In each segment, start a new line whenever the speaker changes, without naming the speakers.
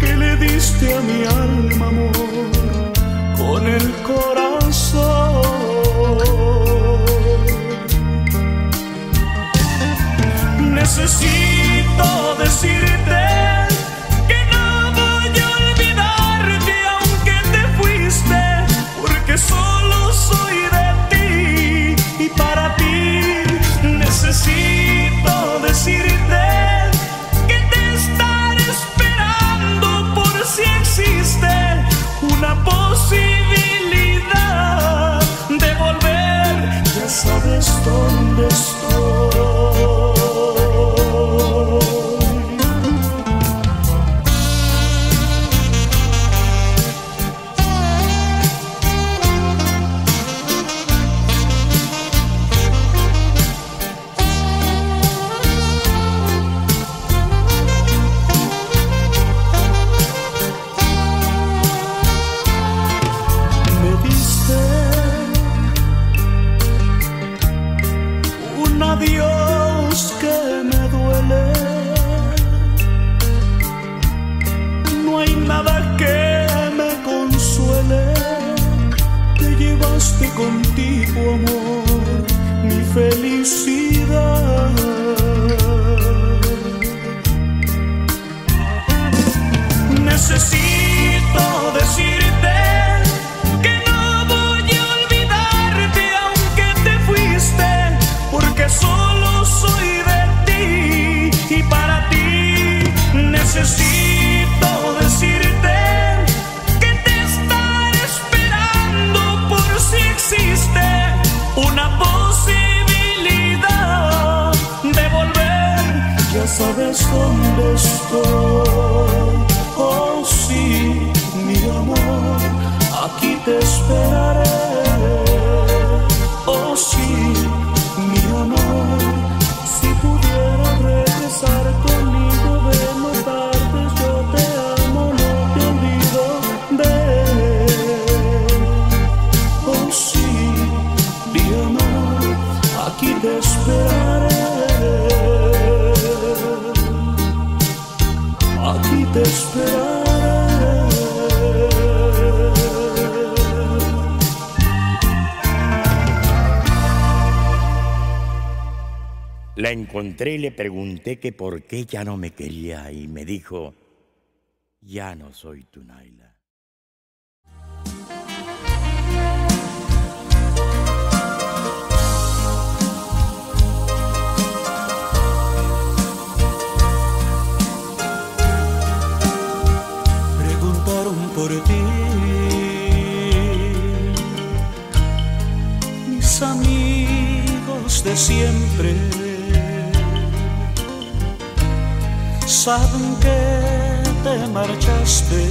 que le diste a mi alma, amor, con el corazón. Necesito decirte
encontré le pregunté que por qué ya no me quería y me dijo, ya no soy tu Naila.
Preguntaron por ti mis amigos de siempre saben que te marchaste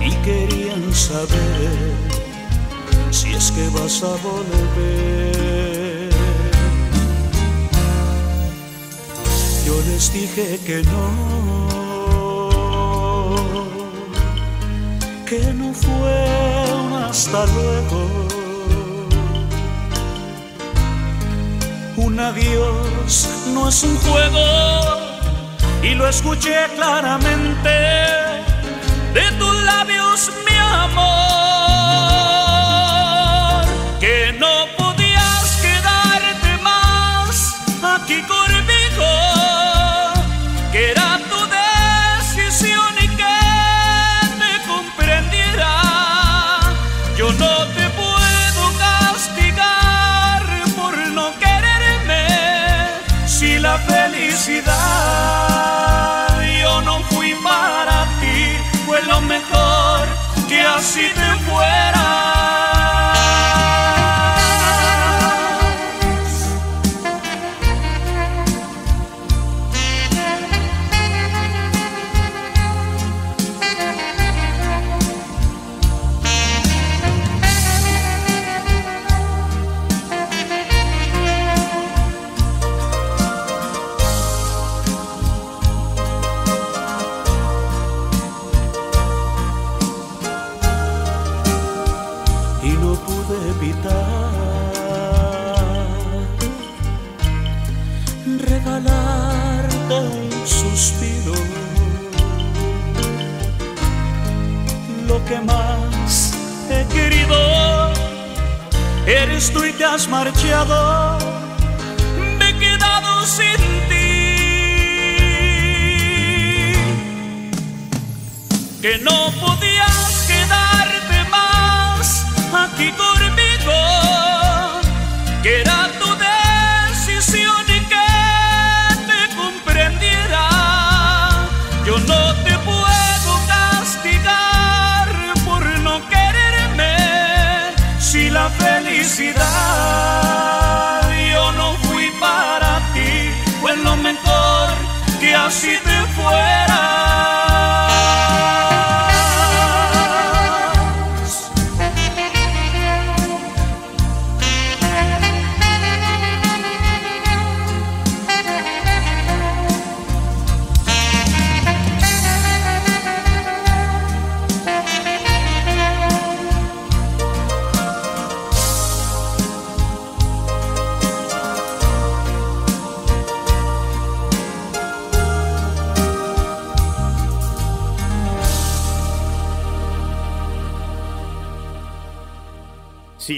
y querían saber si es que vas a volver. Yo les dije que no, que no fue un hasta luego, un adiós no es un juego y lo escuché claramente de tus labios, mi amor. lo mejor que así te fuera. lo que más he querido. Eres tú y te has marchado, me he quedado sin ti. Que no podías quedarte más aquí con si te fueras.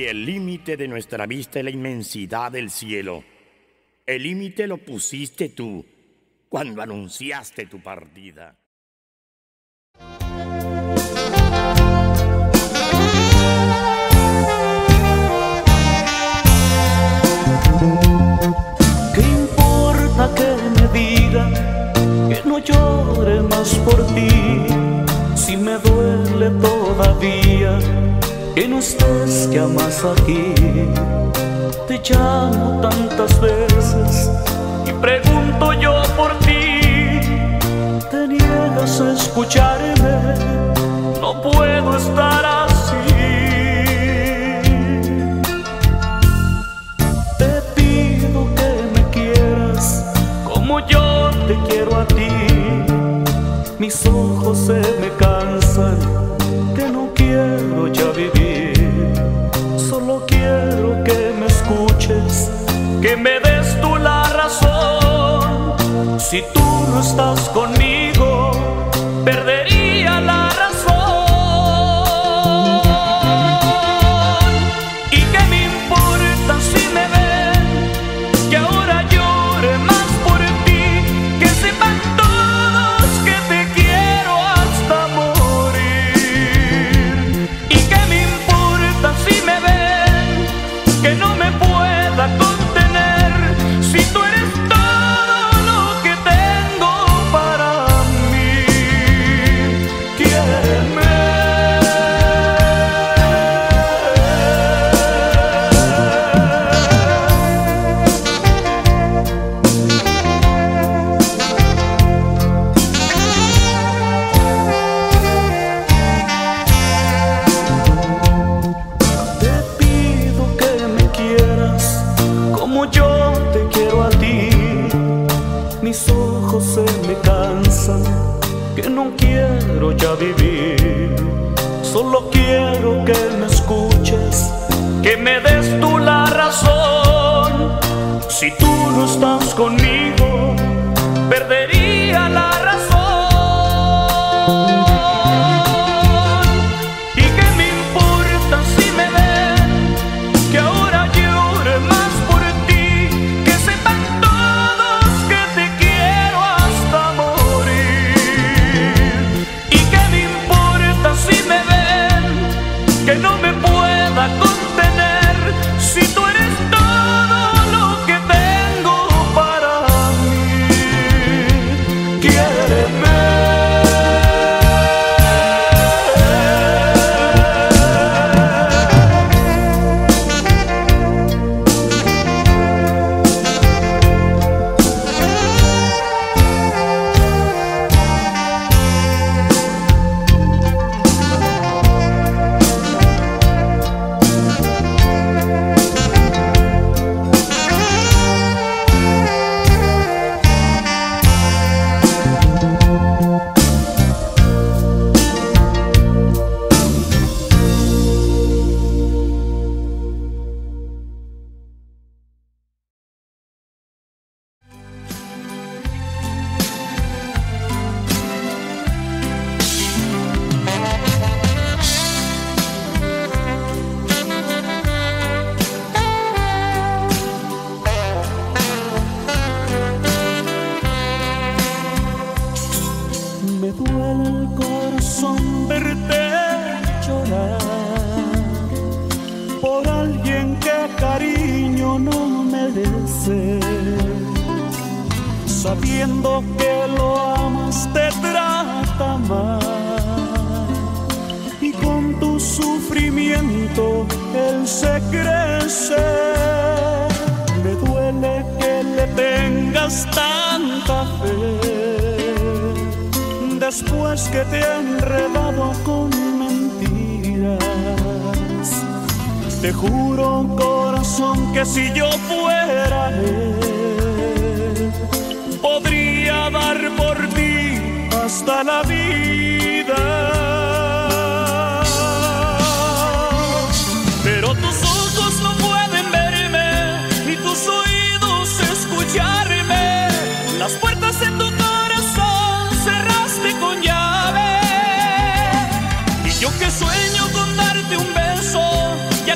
el límite de nuestra vista es la inmensidad del cielo? El límite lo pusiste tú cuando anunciaste tu partida.
¿Qué importa que me diga que no llore más por ti si me duele todavía? en usted que amas aquí. Te llamo tantas veces y pregunto yo por ti. Te niegas a escucharme, no puedo estar aquí. estás con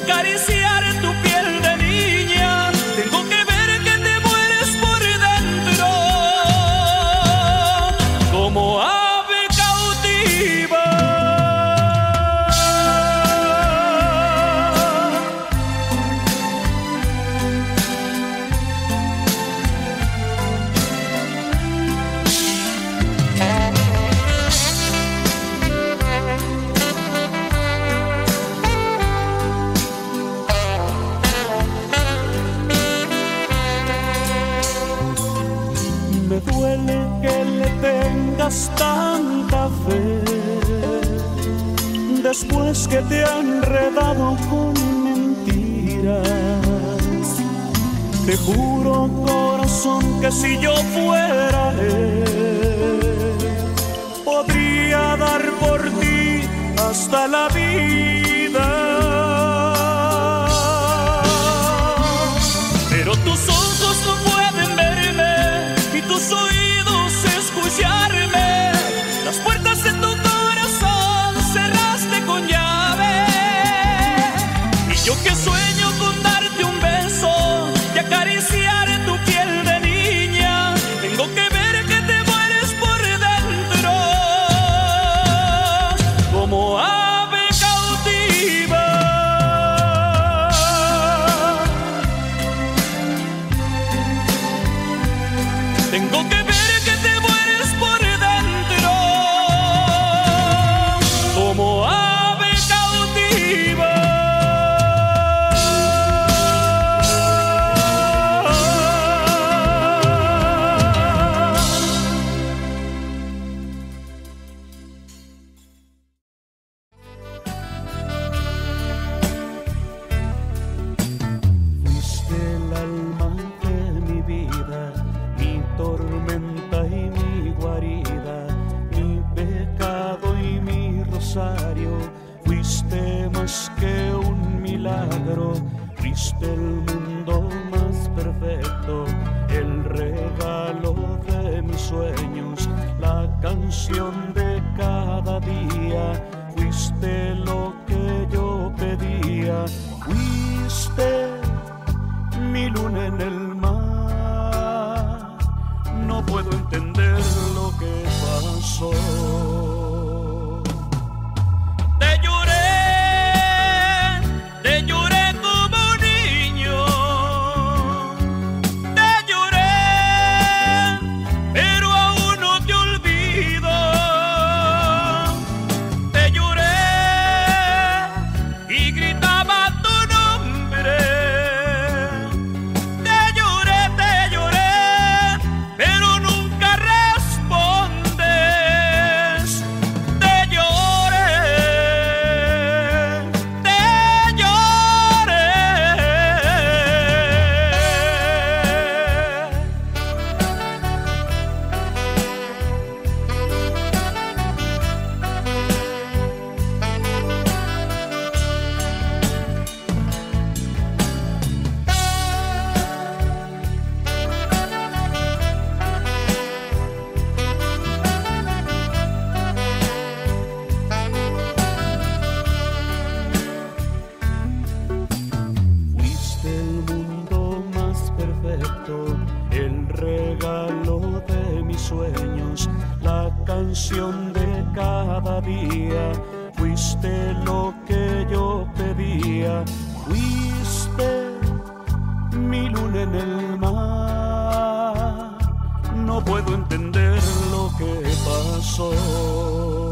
acariciar. con mentiras. Te juro, corazón, que si yo fuera él, podría dar por ti hasta la vida. canción de cada día, fuiste lo que yo pedía, fuiste mi luna en el mar, no puedo entender lo que pasó.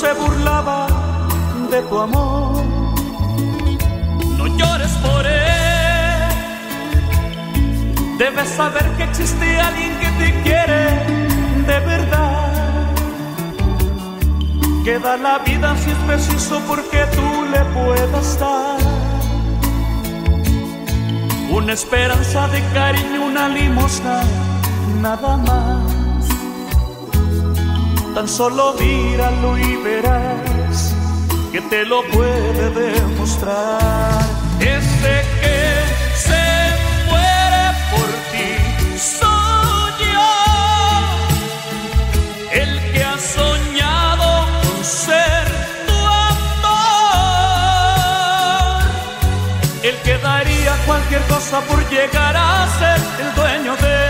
Se burlaba de tu amor. No llores por él. Debes saber que existe alguien que te quiere de verdad que da la vida si es preciso porque tú le puedas dar una esperanza de cariño, una limosna, nada más. Tan solo míralo y verás que te lo puede demostrar. Ese que se muere por ti soy yo el que ha soñado con ser tu amor, el que daría cualquier cosa por llegar a ser el dueño de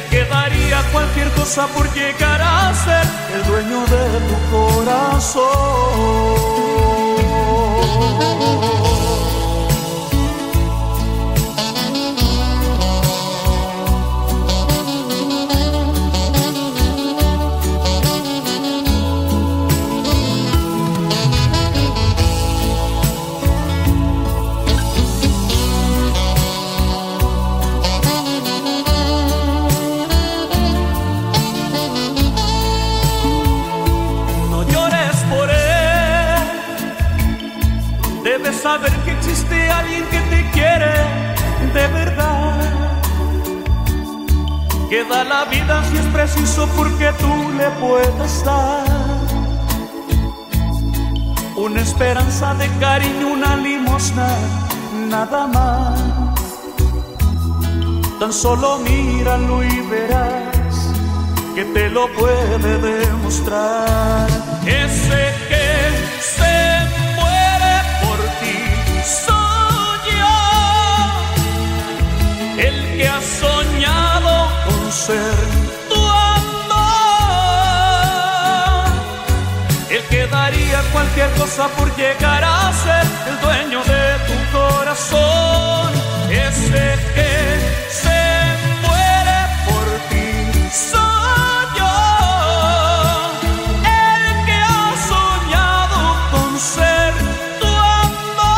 el que daría cualquier cosa por llegar a ser el dueño de tu corazón. Saber que existe alguien que te quiere de verdad. Que da la vida si es preciso porque tú le puedas dar. Una esperanza de cariño, una limosna, nada más. Tan solo míralo y verás que te lo puede demostrar. Ese cualquier cosa por llegar a ser el dueño de tu corazón. Ese que se muere por ti soy yo, el que ha soñado con ser tu amor,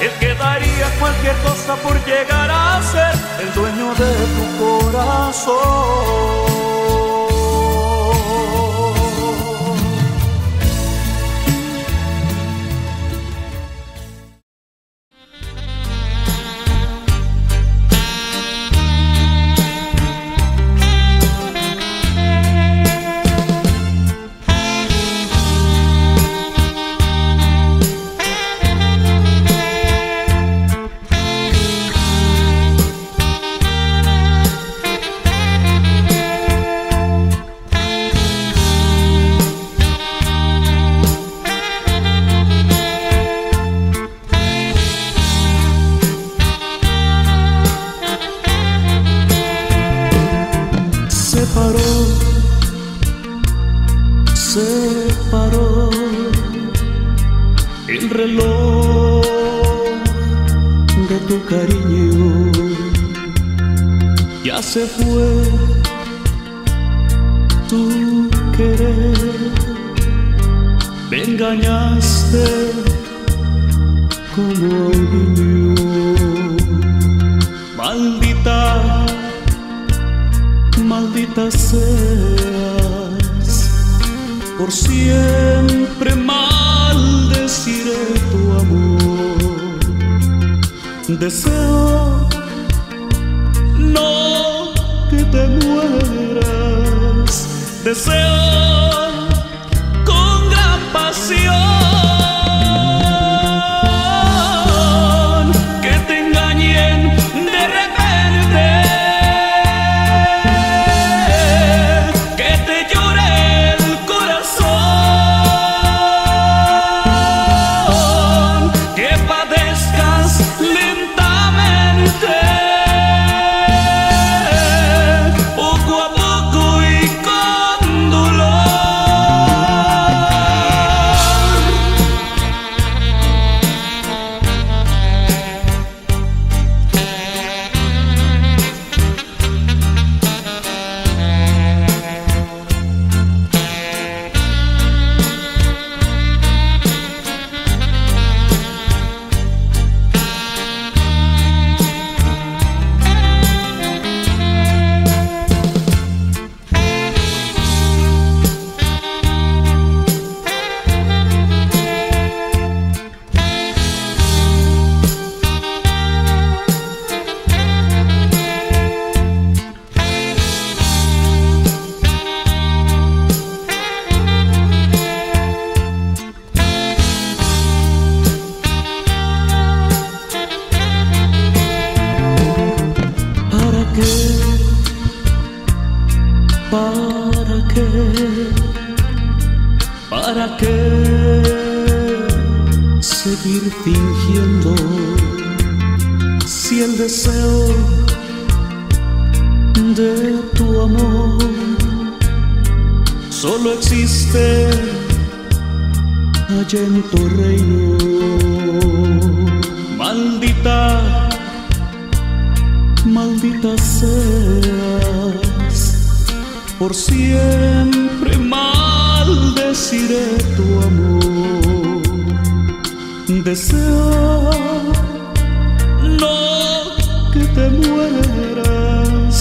el que daría cualquier cosa por llegar a ser el dueño de tu corazón. Fue tu querer. Me engañaste como un niño. Maldita, maldita seas, por siempre maldeciré tu amor. Deseo no te mueras, deseo solo existe allá en tu reino? Maldita maldita seas, por siempre maldeciré tu amor. Deseo no que te mueras,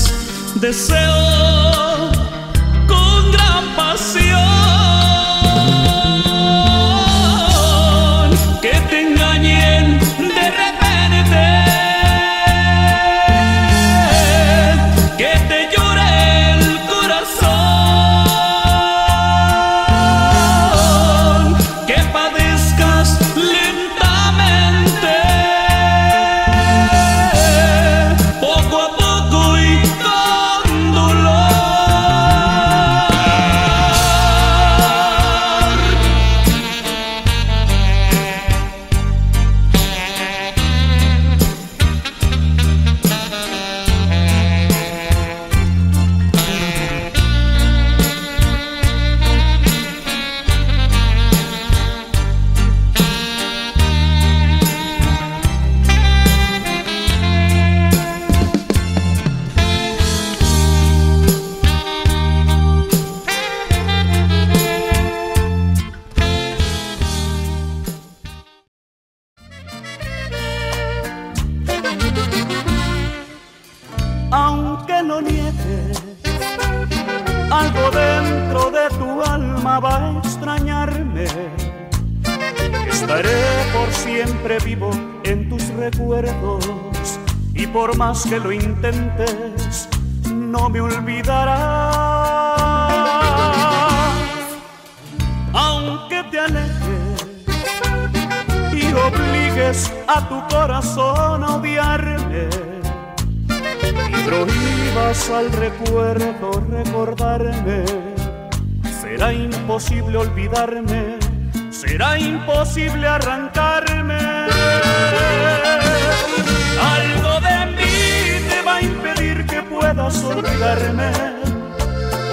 deseo
Aunque te alejes y obligues a tu corazón a odiarme y prohíbas al recuerdo recordarme. Será imposible olvidarme, será imposible arrancarme. Algo de mí te va a impedir que puedas olvidarme.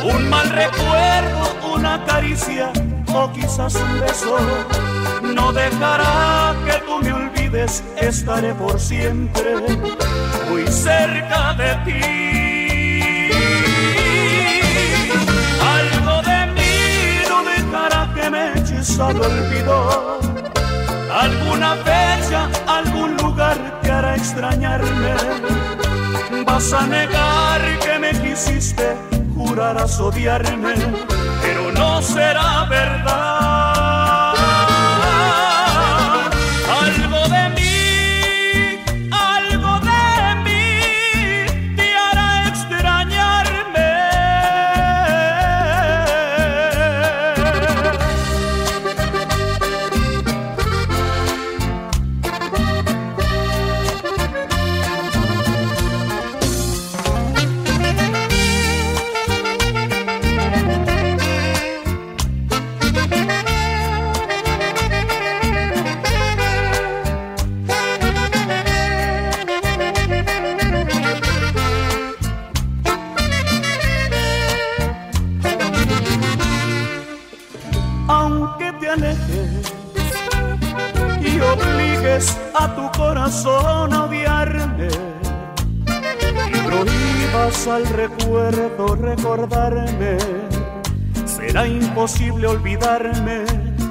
Un mal recuerdo, una caricia o quizás un beso
no dejará que tú me olvides, estaré por siempre muy cerca de ti. Algo de mí no dejará que me eches al olvido. Alguna fecha, algún lugar te hará extrañarme. Vas a negar que me quisiste, jurarás odiarme, pero no será verdad.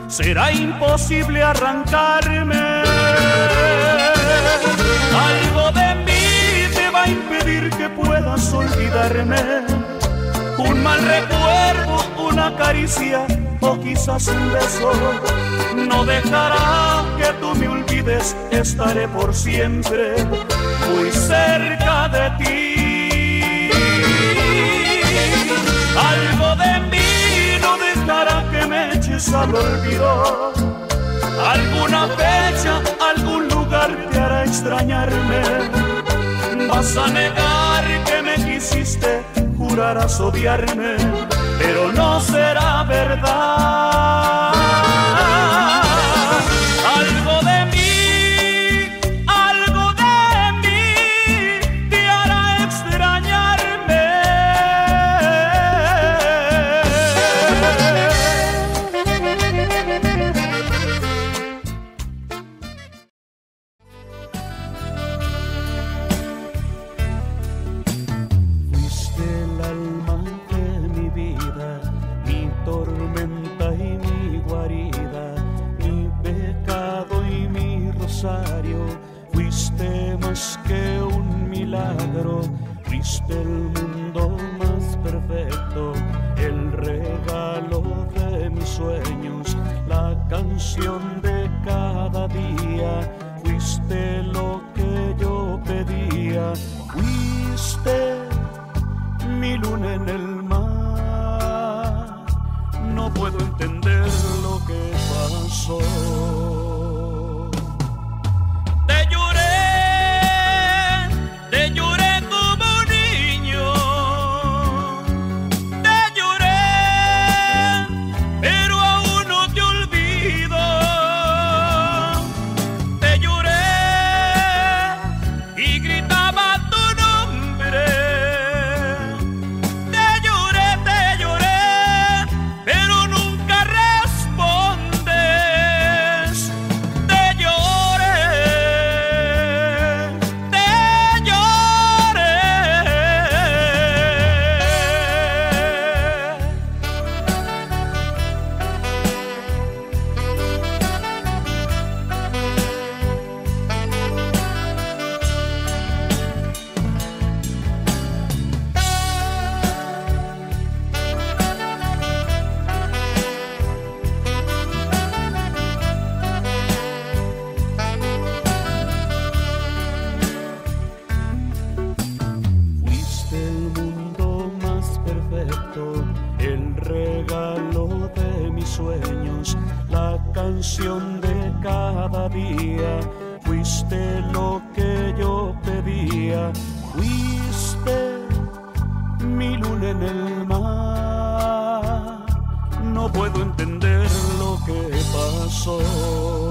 Será imposible arrancarme. Algo de mí te va a impedir que puedas olvidarme. Un mal recuerdo, una caricia o quizás un beso no dejará que tú me olvides, estaré por siempre muy cerca de ti. Algo Alguna fecha, algún lugar te hará extrañarme. Vas a negar que me quisiste, jurarás odiarme, pero no será verdad.
fuiste lo que yo pedía, fuiste
mi luna en el mar. No puedo entender lo que pasó.